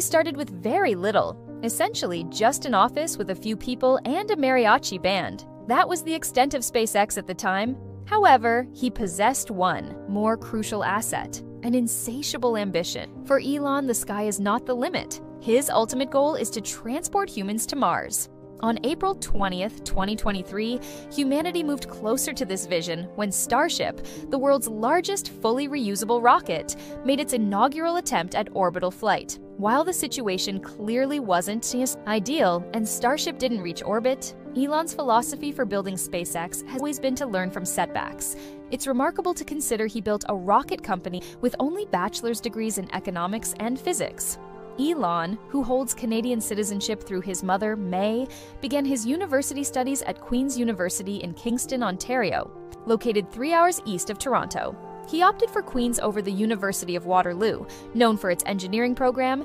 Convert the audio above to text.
He started with very little, essentially just an office with a few people and a mariachi band. That was the extent of SpaceX at the time. However, he possessed one more crucial asset an insatiable ambition. For Elon, the sky is not the limit. His ultimate goal is to transport humans to Mars. On April 20th, 2023, humanity moved closer to this vision when Starship, the world's largest fully reusable rocket, made its inaugural attempt at orbital flight. While the situation clearly wasn't ideal and Starship didn't reach orbit, Elon's philosophy for building SpaceX has always been to learn from setbacks. It's remarkable to consider he built a rocket company with only bachelor's degrees in economics and physics. Elon, who holds Canadian citizenship through his mother, May, began his university studies at Queen's University in Kingston, Ontario, located three hours east of Toronto. He opted for Queen's over the University of Waterloo, known for its engineering program,